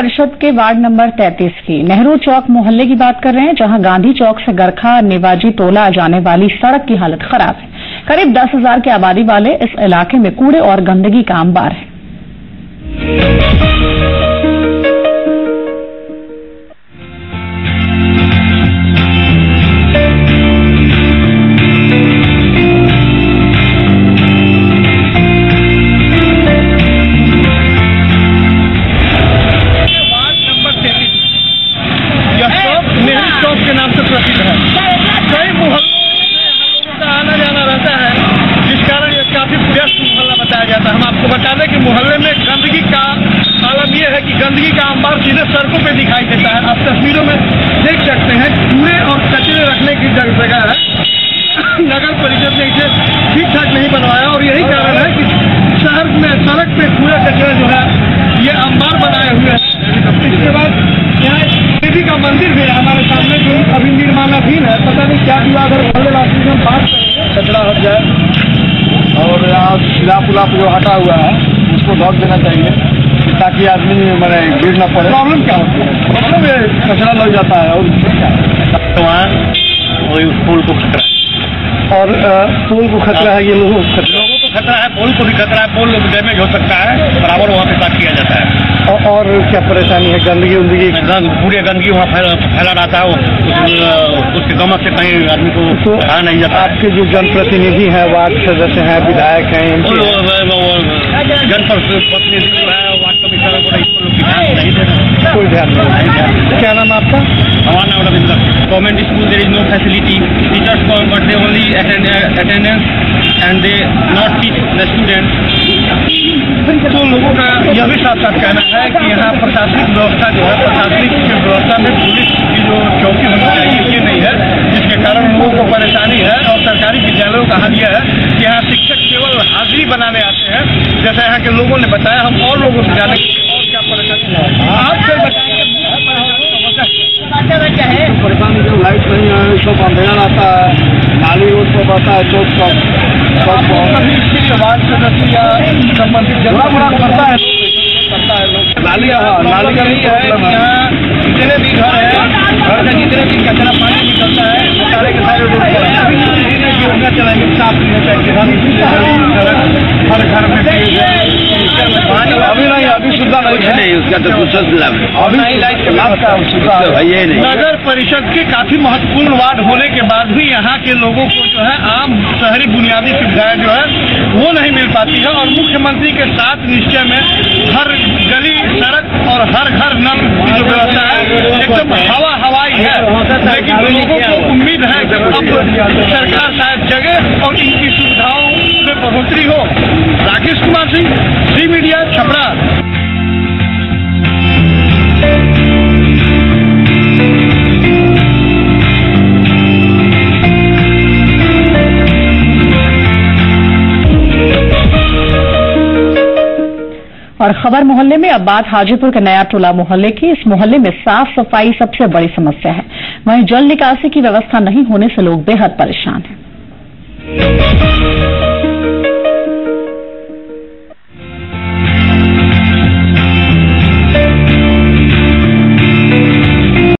परिषद के ward number 33 की। नेहरू चौक मोहल्ले की बात कर रहे हैं, जहाँ गांधी चौक से गरखा, निवाजी टोला जाने वाली सड़क की हालत खराब है। करीब दस हज़ार की आबादी वाले इस इलाके में कूड़े और गंदगी का अंबार है। गंदगी का अंबार सीधे सड़कों पे दिखाई देता है। आप तस्वीरों में देख सकते हैं, कूड़े और कचरे रखने की जगह है। नगर परिषद ने इसे ठीक ठाक नहीं बनवाया और यही कारण है कि शहर में सड़क पे कूड़ा कचरा जो है, ये अंबार बनाए हुए हैं। इसके बाद यहाँ देवी का मंदिर भी है हमारे सामने, जो अभी निर्माणाधीन है। पता नहीं क्या हुआ, अगर से हम बात करेंगे, कचरा हट जाए। और यहाँ स्लैब उलाब जो हटा हुआ है, उसको ढक देना चाहिए। ताकि आदमी मैंने गिर ना पड़े। प्रॉब्लम क्या होती है? मतलब ये कचरा लग जाता है और उसमें क्या? है? तो वहाँ वही पुल को खतरा है। और पुल को खतरा है ये लोगों को खतरा लोगों को खतरा है पुल को भी खतरा है पुल डैमेज हो सकता है बराबर वहाँ पे साफ़ किया जाता है। और, क्या परेशानी है गंदगी उंदगी? पूरे गंदगी वहाँ फैला रहता है उसके गमक से कहीं आदमी को तो रहा नहीं जाता। आपके जो जनप्रतिनिधि हैं वार्ड सदस्य हैं विधायक हैं जनप्रतिनिधि जो है वार्ड कमिश्नर इस पर लोग ध्यान नहीं दे रहे कोई ध्यान नहीं क्या नाम आपका? हमारा नाम Ravindra. Government school there is no facility teachers but they only attendance and they not teach the students तो लोगों का यह भी साथ साथ कहना है कि यहाँ प्रशासनिक व्यवस्था जो है प्रशासनिक व्यवस्था में पुलिस की जो चौकी होनी चाहिए ये नहीं है जिसके कारण लोगों को परेशानी है और सरकारी विद्यालयों का हाल यह है कि यहाँ शिक्षक केवल हाजिरी बनाने आते जैसा यहाँ के लोगों ने बताया हम और लोगों से जाने की और क्या परेशानी है? परेशानी जो लाइट नहीं है सब अंधेरा रहता है। नाली रोड पर है सब या संबंधित बड़ा बड़ा करता है करता है लोग। नाली हाँ नाली का यही है यहाँ जितने भी घर है घर का जितने भी कचरा पानी निकलता है सारे के सारे रोड पर योजना चलाई है साफ़ चाहिए हर घर में नहीं सुविधा नहीं उसका तो कुछ लाभ नहीं नगर परिषद के काफ़ी महत्वपूर्ण वार्ड होने के बाद भी यहाँ के लोगों को जो है आम शहरी बुनियादी सुविधाएँ जो है वो नहीं मिल पाती है और मुख्यमंत्री के साथ निश्चय में हर गली, सड़क और हर घर नल जो व्यवस्था है, एकदम हवा हवाई है। लेकिन लोगों को उम्मीद है अब सरकार शायद जगे और इनकी सुविधाओं में बढ़ोतरी हो। राकेश कुमार सिंह और खबर मोहल्ले में अब बात हाजीपुर के नया टोला मोहल्ले की। इस मोहल्ले में साफ़ सफ़ाई सबसे बड़ी समस्या है। वहीं जल निकासी की व्यवस्था नहीं होने से लोग बेहद परेशान हैं।